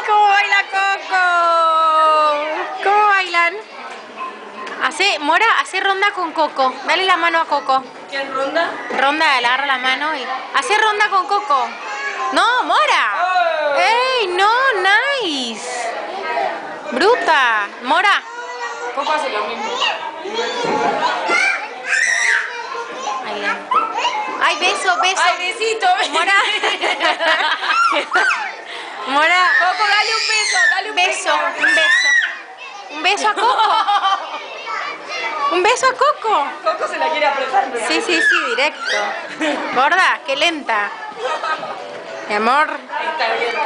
¡Ay, cómo baila Coco! ¿Cómo bailan? Hace, Mora, hace ronda con Coco. Dale la mano a Coco. ¿Quién ronda? Ronda, le agarra la mano y... Hace ronda con Coco. No, Mora. Oh. ¡Ey, no! ¡Nice! Bruta. Mora. Coco hace lo mismo. Ay, beso, beso. ¡Ay, besito! Mora. Mora. Coco, dale un beso, dale un Beso, un beso. Un beso a Coco. Un beso a Coco. Coco se la quiere apretar. Sí, sí, sí, directo. Gorda, qué lenta. Mi amor. Está bien.